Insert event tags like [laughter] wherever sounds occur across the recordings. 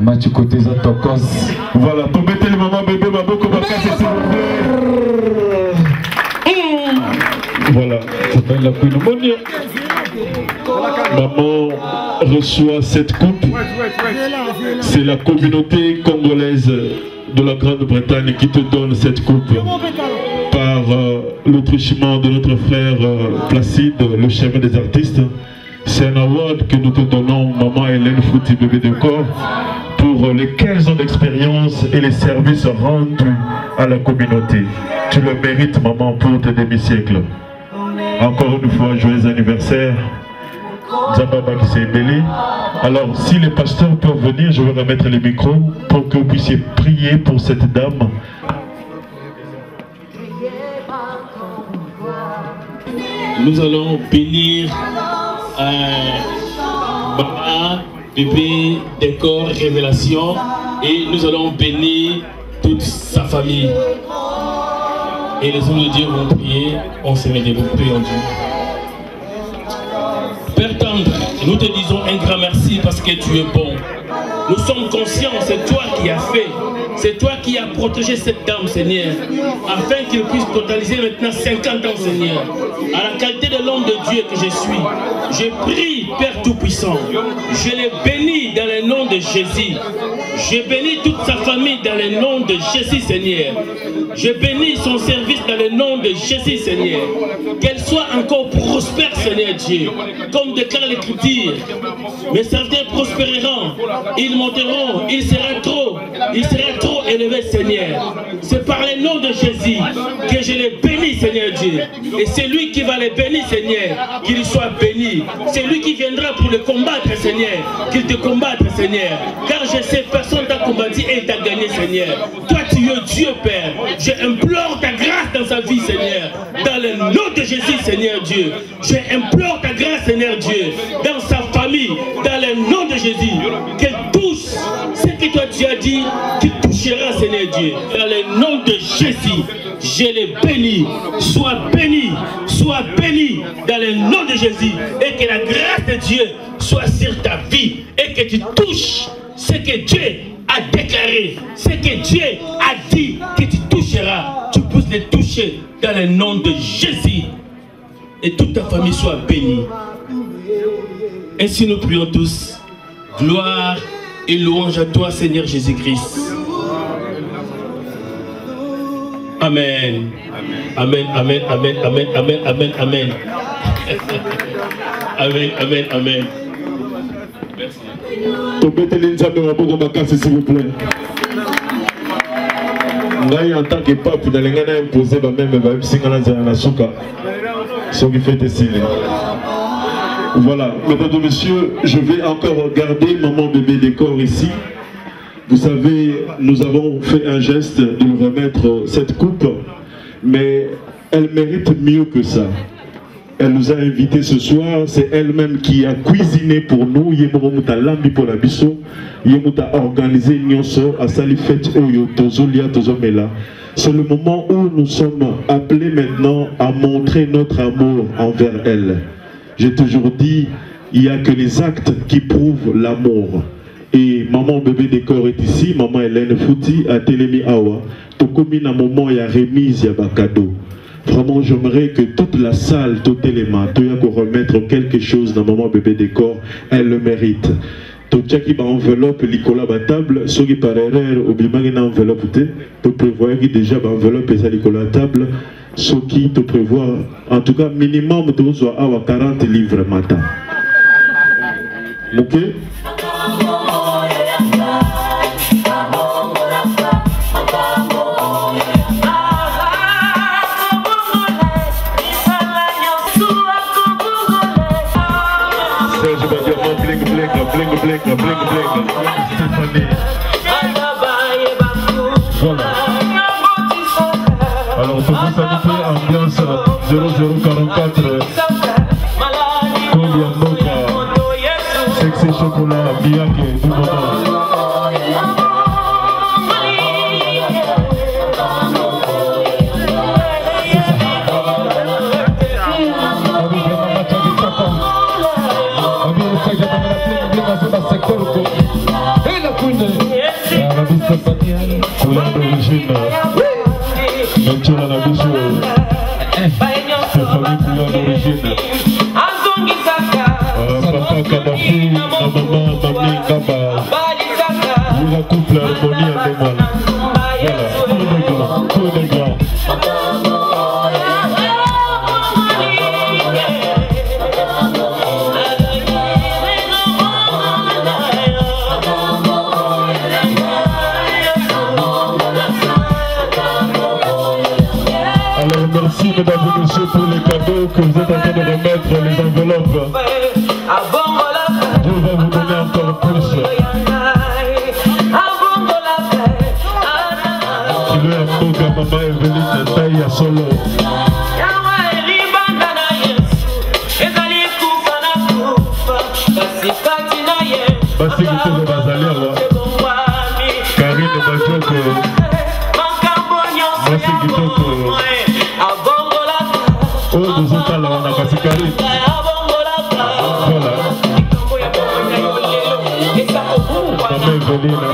match côté Voilà, pour mettre le maman bébé Maboko Bakassi, s'il vous plaît. Voilà, c'est la pneumonie. Maman reçoit cette coupe. C'est la communauté congolaise de la Grande-Bretagne qui te donne cette coupe par euh, le truchement de notre frère euh, Placide, le chef des artistes. C'est un award que nous te donnons, maman Hélène Fouti, bébé de corps, pour les 15 ans d'expérience et les services rendus à la communauté. Tu le mérites, maman, pour tes demi-siècles. Encore une fois, joyeux anniversaire. Zababa qui s'est. Alors, si les pasteurs peuvent venir, je vais remettre les micros pour que vous puissiez prier pour cette dame. Nous allons bénir euh, Baba, bébé, décor, révélation et nous allons bénir toute sa famille. Et les hommes de Dieu vont prier, on se met debout, prions Dieu. Père tendre, nous te disons un grand merci parce que tu es bon. Nous sommes conscients, c'est toi qui as fait, c'est toi qui as protégé cette dame, Seigneur, afin qu'elle puisse totaliser maintenant 50 ans, Seigneur. À la qualité de l'homme de Dieu que je suis, je prie, Père Tout-Puissant, je les bénis dans le nom de Jésus. Je bénis toute sa famille dans le nom de Jésus, Seigneur. Je bénis son service dans le nom de Jésus, Seigneur. Qu'elle soit encore prospère, Seigneur Dieu. Comme déclare l'Écriture, mes serviteurs prospéreront, ils monteront, ils seront trop, ils seront trop élevés, Seigneur. C'est par le nom de Jésus que je les bénis, Seigneur Dieu. Et c'est lui qui va les bénir, Seigneur, qu'il soit béni. C'est lui qui viendra pour le combattre, Seigneur, qu'il te combatte, Seigneur. Car je sais, personne t'a combattu et t'a gagné, Seigneur. Toi, tu es Dieu, Père. Je implore ta grâce dans sa vie, Seigneur. Dans le nom de Jésus, Seigneur Dieu. Je implore ta grâce, Seigneur Dieu. Dans sa famille, tu as dit, qu'il touchera, Seigneur Dieu. Dans le nom de Jésus, je les bénis. Sois béni, sois béni dans le nom de Jésus. Et que la grâce de Dieu soit sur ta vie. Et que tu touches ce que Dieu a déclaré, ce que Dieu a dit que tu toucheras. Tu puisses les toucher dans le nom de Jésus. Et toute ta famille soit bénie. Ainsi nous prions tous. Gloire et louange à toi, Seigneur Jésus-Christ. Amen. Amen, amen, amen, amen, amen, amen, amen. [laughs] Amen, amen, amen. esili voilà mesdames et messieurs je vais encore regarder maman bébé décor ici vous savez nous avons fait un geste de remettre cette coupe mais elle mérite mieux que ça elle nous a invités ce soir, c'est elle-même qui a cuisiné pour nous. Yemomuta lambi pour la biso, organisé nyonso à sali fête oyo tozolia tozomela. C'est le moment où nous sommes appelés maintenant à montrer notre amour envers elle. J'ai toujours dit, il n'y a que les actes qui prouvent l'amour. Et maman bébé décor est ici, maman Hélène Fouti a Télémi Awa. Tokomi na moment il y a remise ya bakado. Vraiment, j'aimerais que toute la salle, tout élément, tu as remettre quelque chose dans maman bébé décor, elle le mérite. totiaki baenveloppe likolo ya batable soki par erreur obimaki na enveloppe te toprévoyaki déjà baenveloppe eza likolo ya table soki toprévoir en tout cas minimum tokozwa awa 40 livres mata moke 0044 Kodia Mboka Sexy Chocolat Biake. famille couleur d'origine. Papa Kadhafi, ma maman, mamie Kaba. Pour un couple harmonie avec moi. Mesdames et messieurs pour les cadeaux que vous êtes en train de remettre, les enveloppes. Dieu va vous donner encore plus. Kilo ya mboka mama Eveline tai ya solo.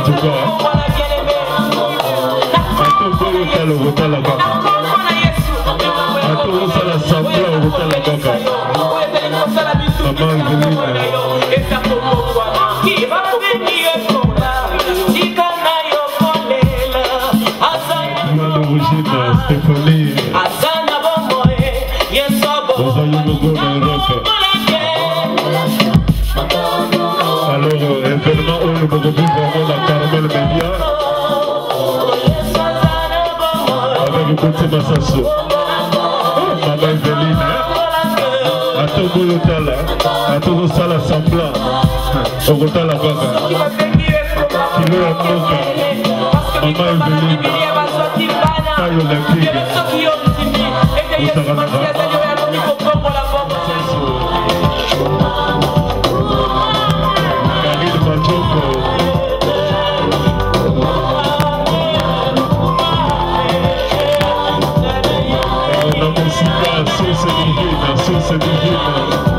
Tout cas. Ata okoki otala okotala kaka. Ata okosala semblant okotala kaka. Mama d'origine Stéphanie. Ozali logo na Europe. Alors, événement oyo bokoki vraiment na akoti masaso mama eveline atoboyotala atokosala sambla okotala kaka kilo ya mboka mama eveline tayo olympique osakanaka música, Sussa de Vida, Sussa de Vida.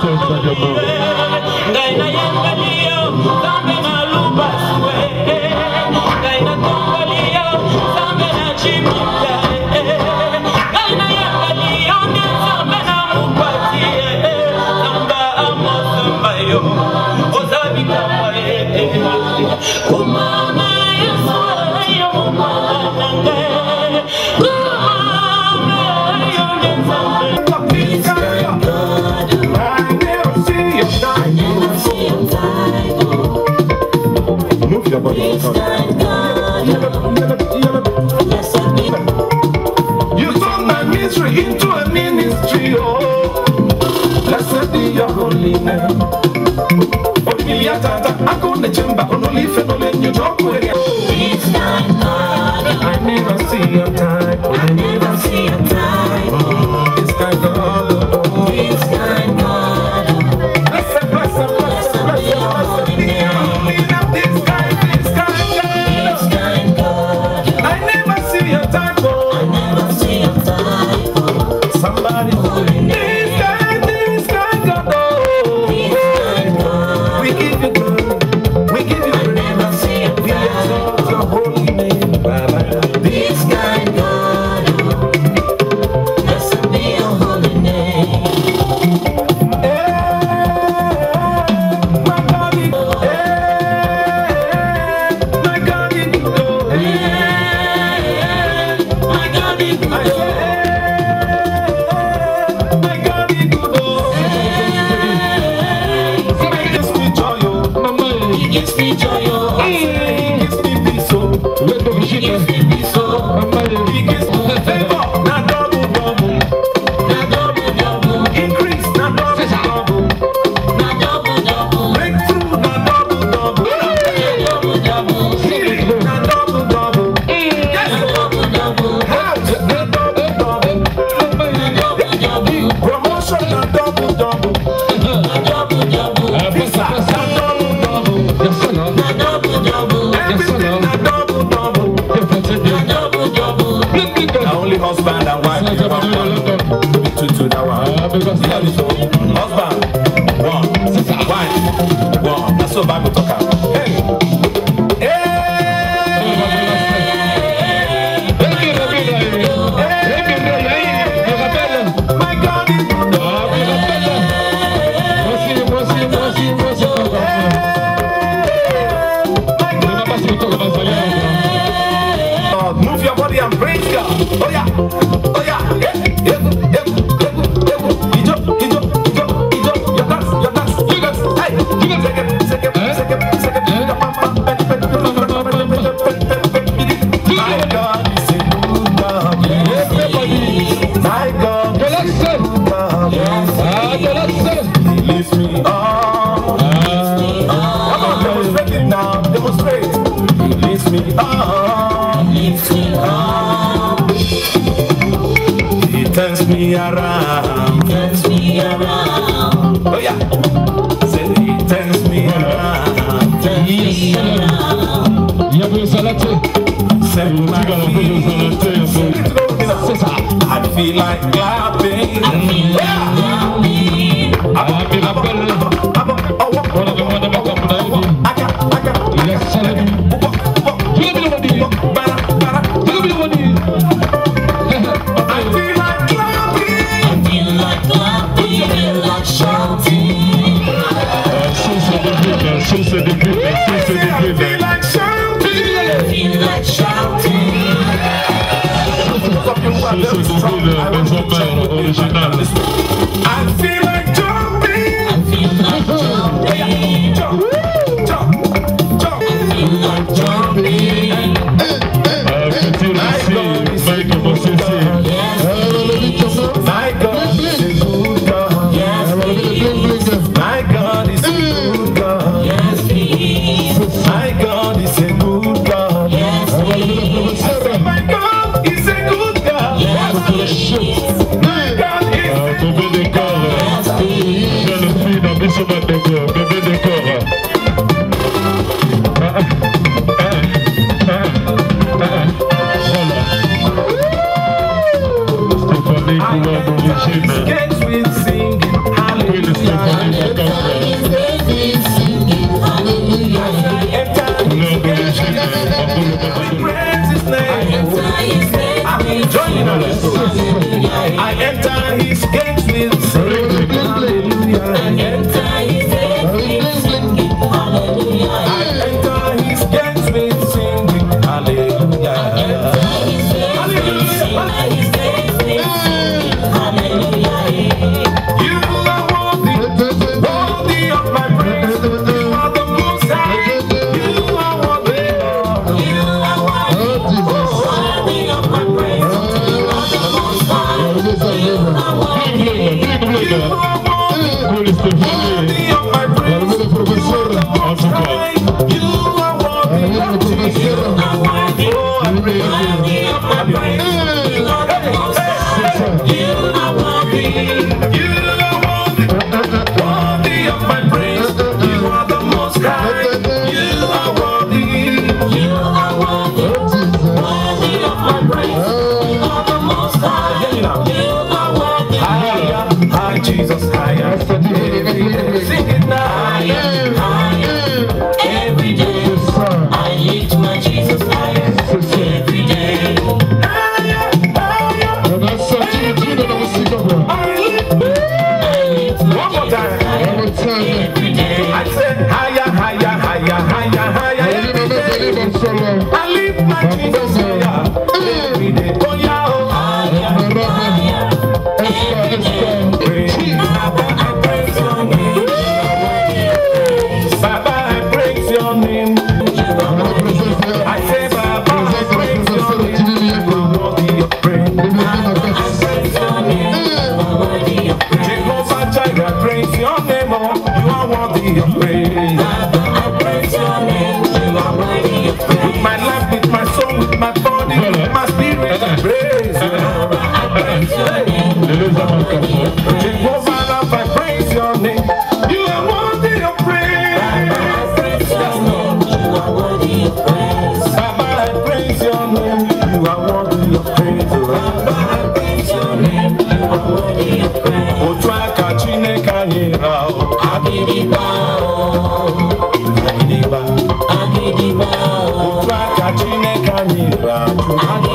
Thank you. I never see your type. Babal. Deus é livre. Livre, livre. Cristo vive. Àgídìgbo Àgídìgbo Àgídìgbo Otu aka Chineke anyị bụ ajụ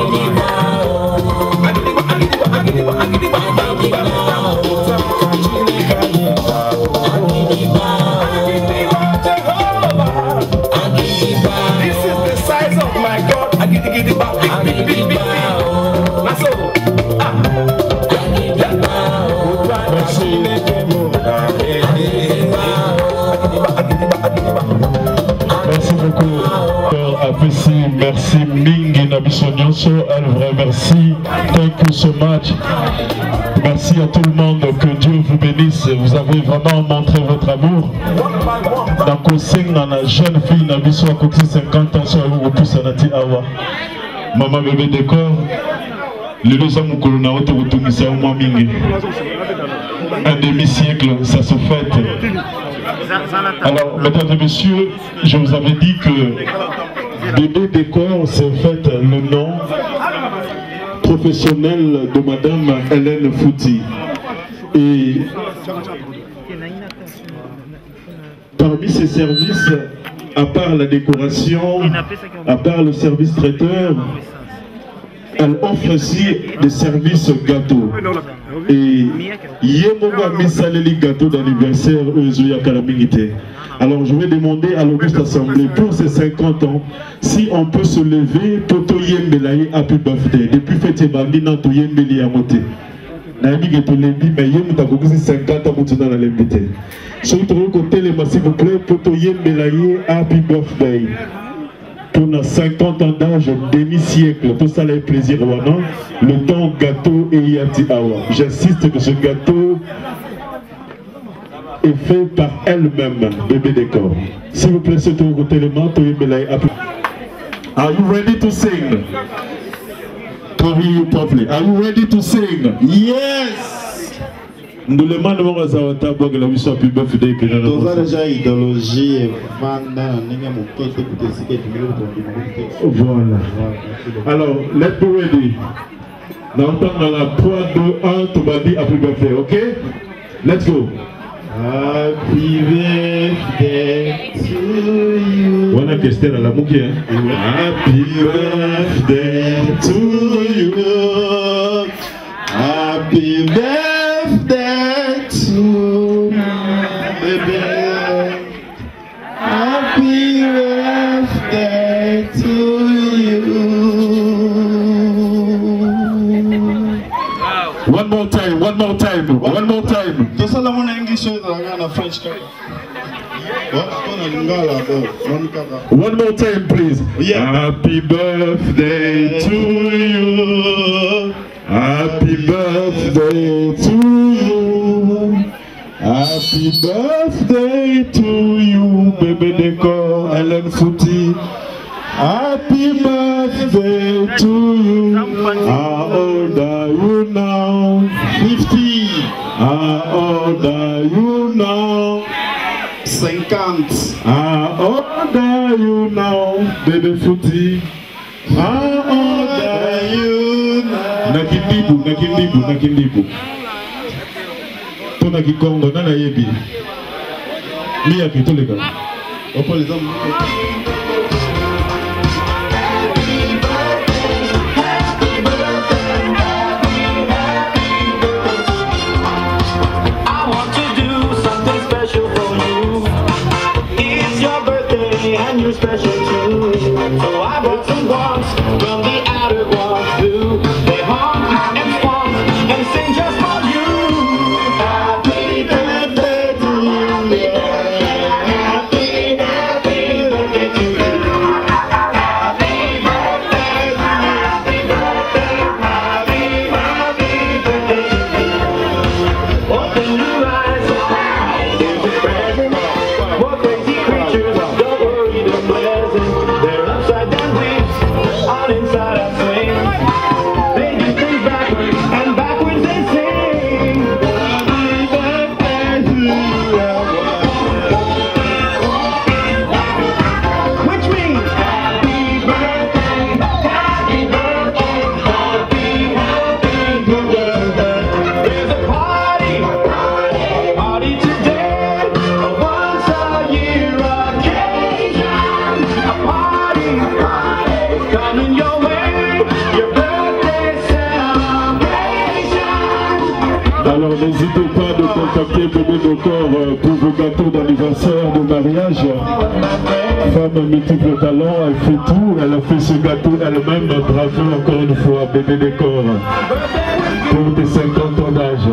Nyonso, un vrai merci. Thank you so. Merci à tout le monde, que Dieu vous bénisse. Vous avez vraiment montré votre amour. Dans la jeune fille côté 50 ans, soit vous tous à Awa. Maman bébé décor. lelo eza mokolo na yo tokotungisa yo mwa mingi un demi-siècle ça se fête alors mesdames et messieurs je vous avais dit que bébé décor le nom de madame Hélène Fouti. Et parmi ses services à part la décoration à part le service traiteur elle offre aussi des services gâteaux. Et Yemoga Misaleli gâteau d'anniversaire Oezoya Kalamingite. Alors je vais demander à l'Auguste Assemblée pour ces 50 ans si on peut se lever pour Toyembelaye Happy Birthday. Depuis fête Bandi na Toyembeli Yamote. nayebi ke tolembi me ye moto akokisi 50 ans motu na nalembi te soki tokoki kotelema s'il vous plaît mpo toyembela ye happy birthday pour nos 50 ans d'âge, demi-siècle, tout ça les plaisir wana, le temps gâteau et yati awa. J'insiste que ce gâteau est fait par elle-même, bébé décor. S'il vous plaît, c'est au côté manteau Are you ready to sing? Can you properly? Are you ready to sing? Yes! ndolemani moko azawa ta bwakela biso ya pibe fide ekenaoza deja idéologie evanda na ndenge ya moke ete kuta esika ebimeli voilà. Alors let be ready. Na ntangala 3 2 1 tobandi apibe fe ok? Let's go. Happy birthday to you. wana kestel alamuki eh? happy birthday to you happy birthday One more time, please. Yeah. Happy birthday to you. Happy birthday to you. Happy birthday to you, bébé décor, Hélène Fouti. Happy birthday to you. How old are you now? I order you now. 50. I order you now. Bébé Fouti. I order you now. Nakimbibu, nakimbibu, nakimbibu. Tona kikongo, nana yebi. Mia kitoleka. Opo les hommes. Special to So I brought some bombs. De contacter Bébé Docor euh, pour vos gâteaux d'anniversaire, de mariage. Femme multiple talent, elle fait tout, elle a fait ce gâteau elle-même. Bravo encore une fois, Bébé Décor, pour tes 50 ans d'âge.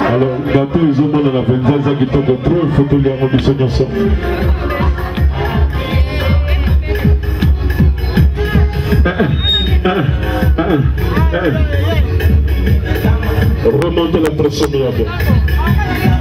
Alors, gâteau, ils ont dans la venzaza qui tombe trop, il faut que les ambitions ensemble. Remontez la pression, remonter la pression de la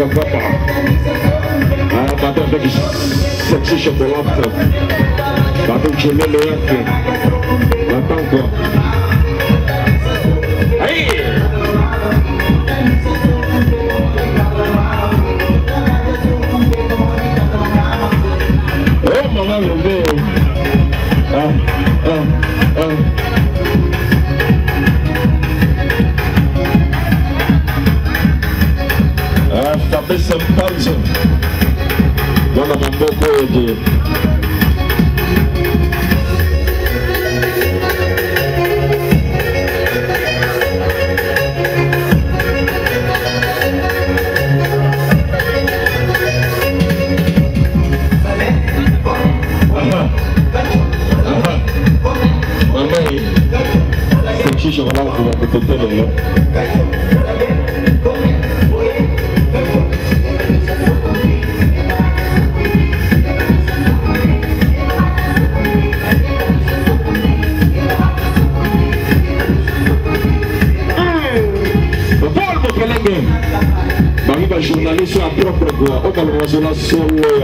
kapapa. Anapata taki sekshishoko laptop. Babu chemele yake. Watanko. do Kuwejie. Mamãe, o xixi vai lá, vai né? I la sua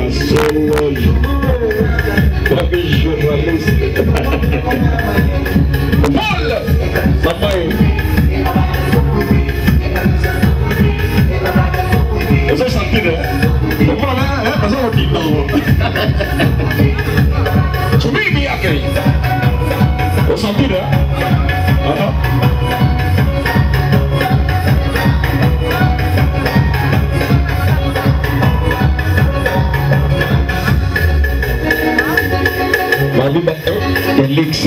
ezali eh, na elix.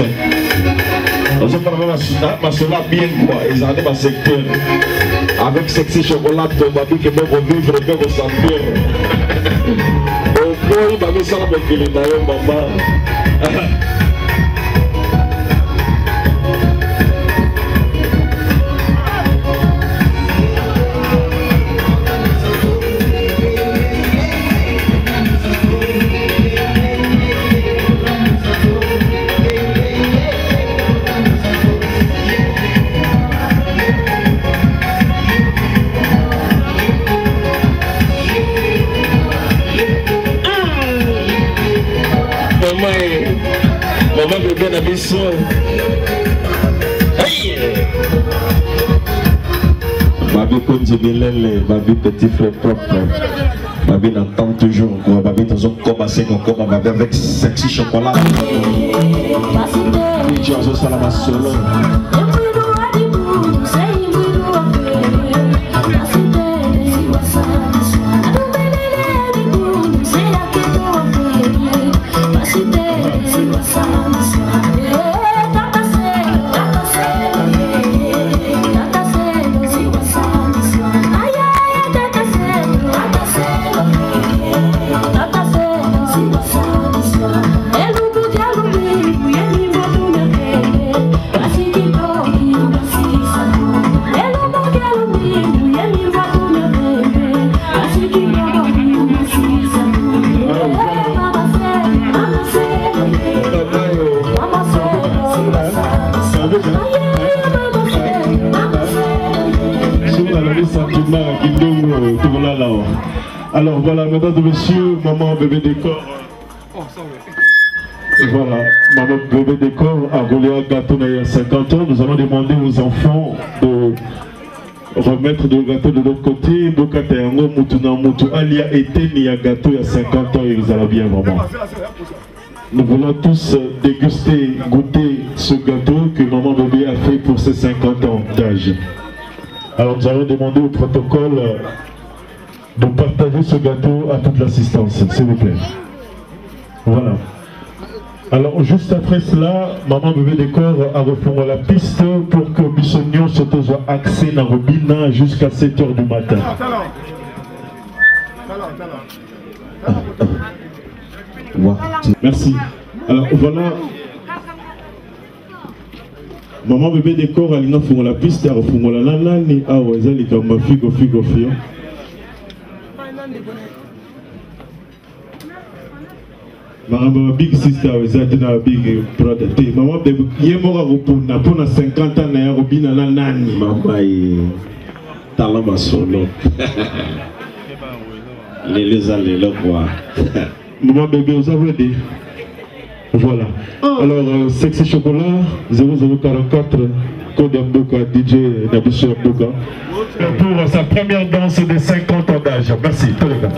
Ozomona basola bien kwa ezali basecteur avec sexy chocolat tobabike bokovivre mpe kosentir okoyi bamisala mokili na yo [laughs] mama biso Hey! babi konzi bilele babi petit frère propre. Babi n'entend toujours quoi. Babi tozokoma sengo koma babi avec sexy chocolat. DJ azosala masolo kindongo alors voilà mesdames et messieurs maman bébé décor. Voilà maman bébé décor a roulé un gâteau il y a 50 ans. Nous allons demander aux enfants de remettre le gâteau de l'autre côté. Bokata yango alia eteni gâteau il y a 50 ans bien maman. Nous voulons tous déguster, goûter ce gâteau que maman bébé a fait pour ses 50 ans d'âge. Alors nous allons demander au protocole euh, de partager ce gâteau à toute l'assistance, s'il vous plaît. Voilà. Alors juste après cela, maman bébé décor a refait la piste pour que Bissognon se soit axé dans Robina jusqu'à 7h du matin. Merci. Alors voilà. Maman bébé décor alinga fungola piste akofungola na nani awa eza likambo ya figo figo fio. Makambo ya big sister awa eza te na big brother. Te mama bebe ye moko akopunda mpona 50 ans na ye akobina na nani mama ye tala masolo [laughs] lelo eza lelo kua Maman bébé, vous avez Voilà. Alors, euh, Sexy Chocolat, 0044, Code Mboka, DJ Nabiso Mboka. Pour sa première danse de 50 ans d'âge. Merci, tous les gars.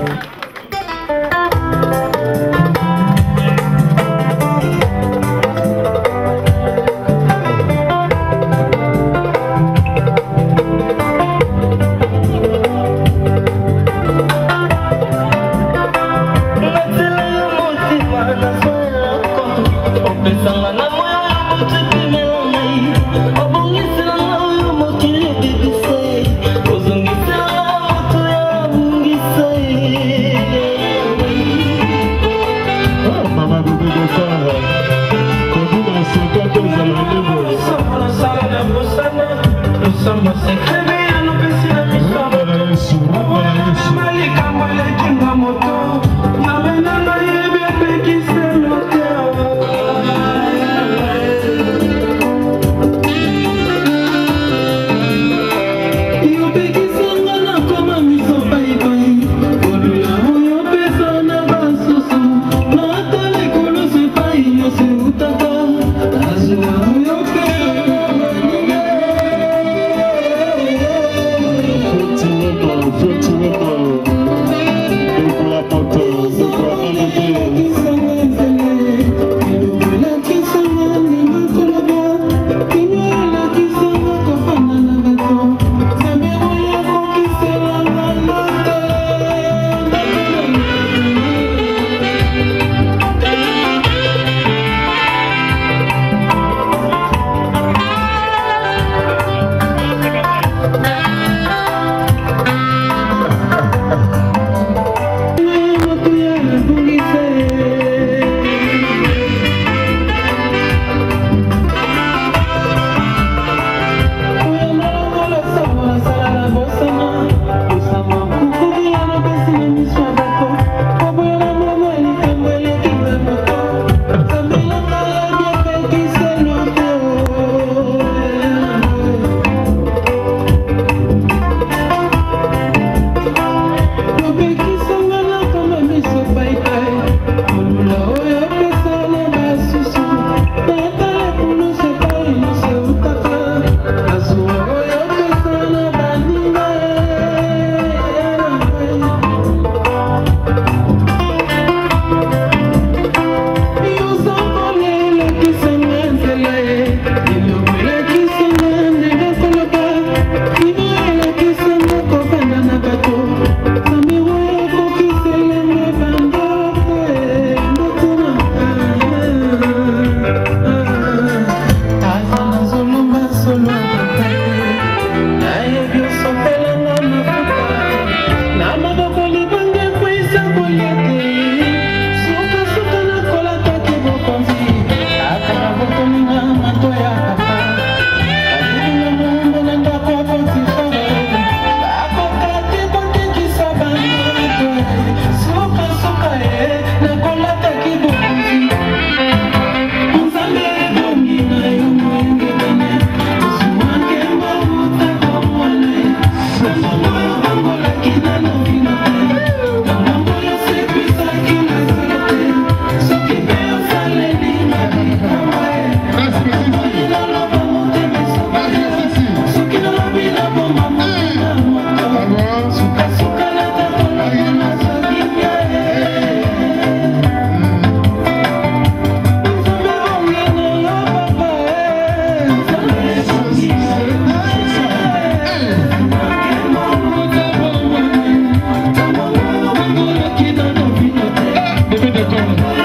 て。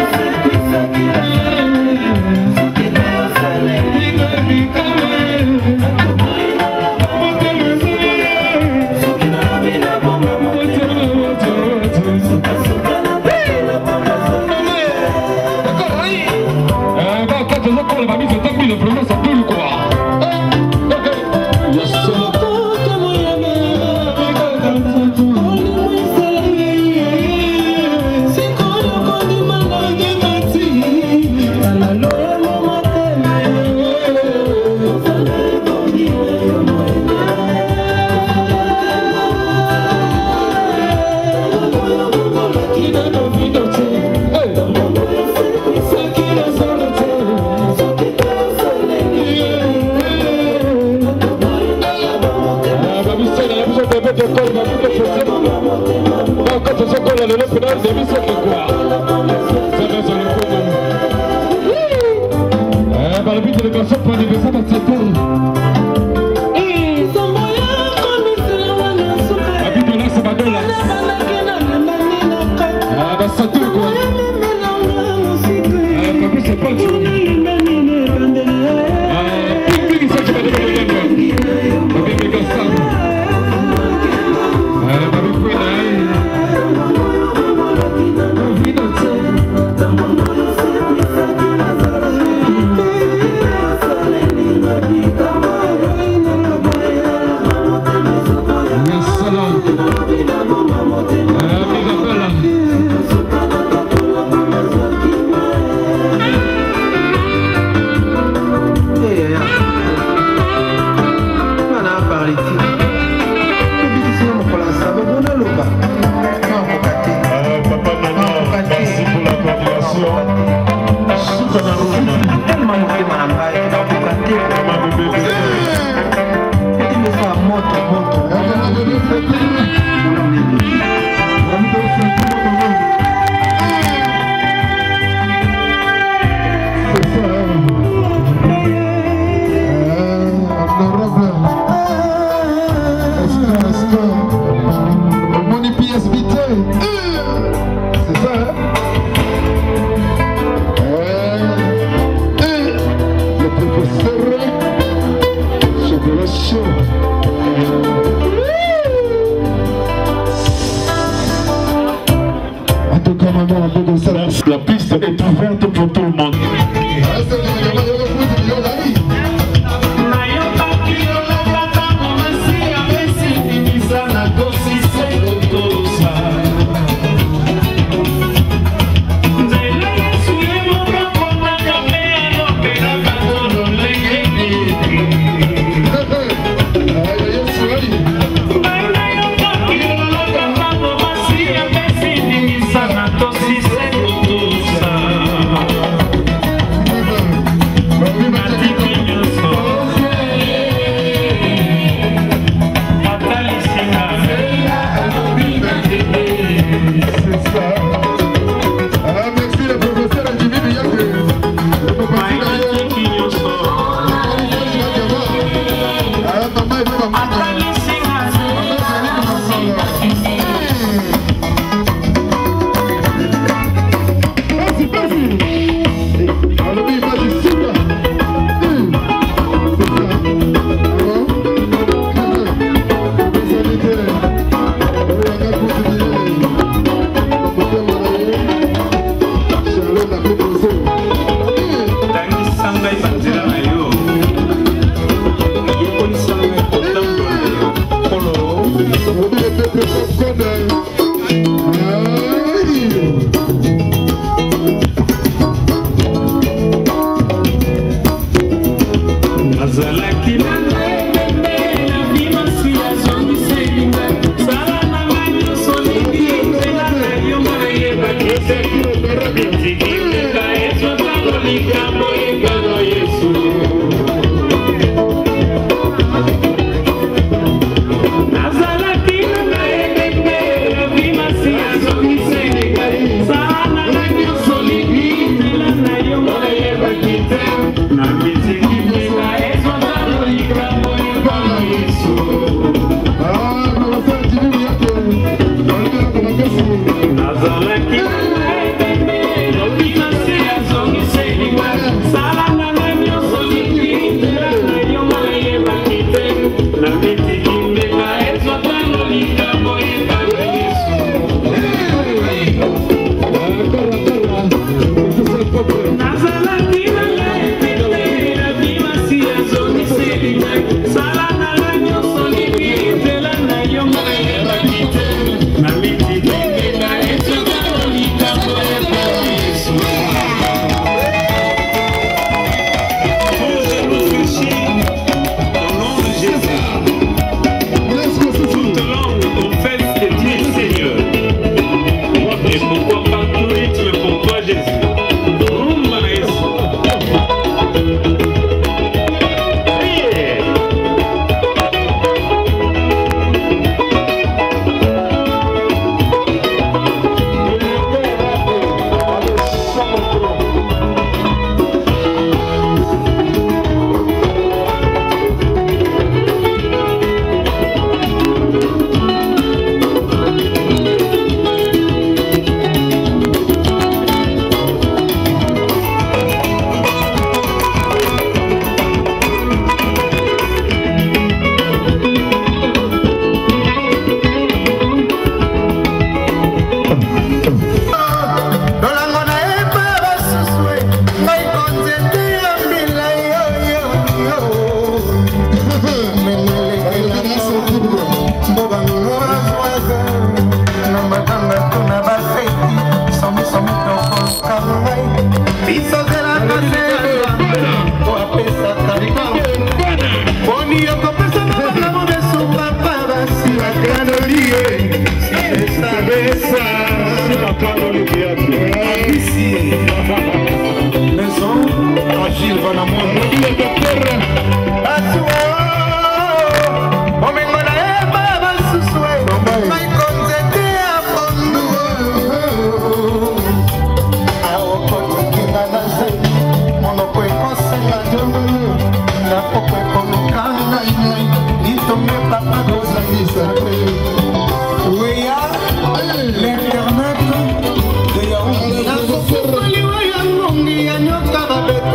Maritiba.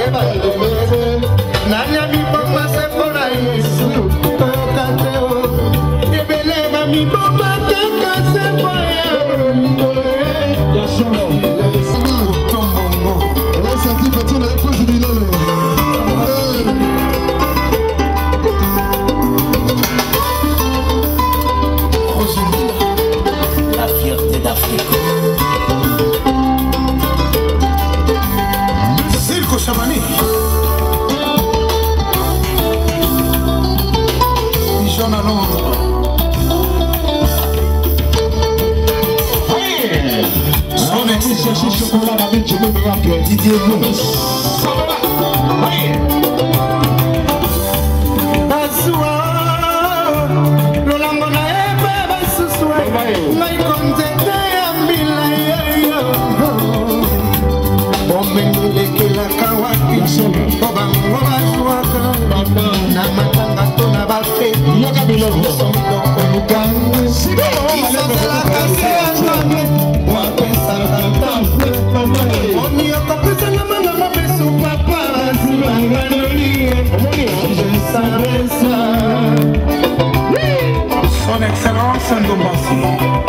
レバリーですね chocolate avec Jimmy Miracle. Didier Bones. Sandombassino.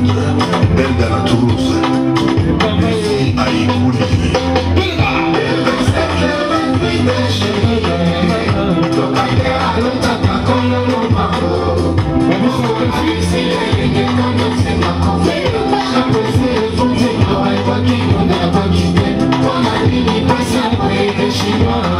coudre belle dans la Toulouse ici à Icouli Chinois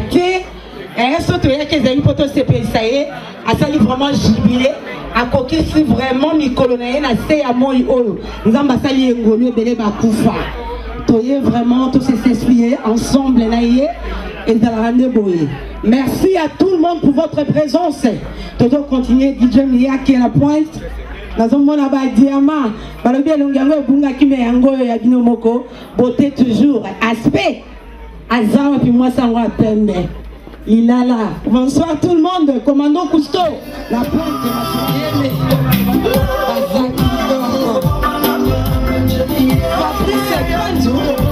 bozosepela te so toyaki ezali mpo tosepelisa ye asali vraiment jibile akokisi vraiment mikolo na ye na se ya moi oyo nzambe asali ye ngolu ebele bakufa toye vraiment tosesesprie ensemble na ye ezalaka nde boye merci à tout le monde pour votre présence. Tozocontinue dj miyaki na pointe. Nazomona badiama balobi elongi yango ebungaki me yango oyo ya bino moko. Beauté toujours. Aspect aza wapi mwasi yango ya pembe. Ilala. Bonsoir tout le monde. Commando cousteau. La pointe patrice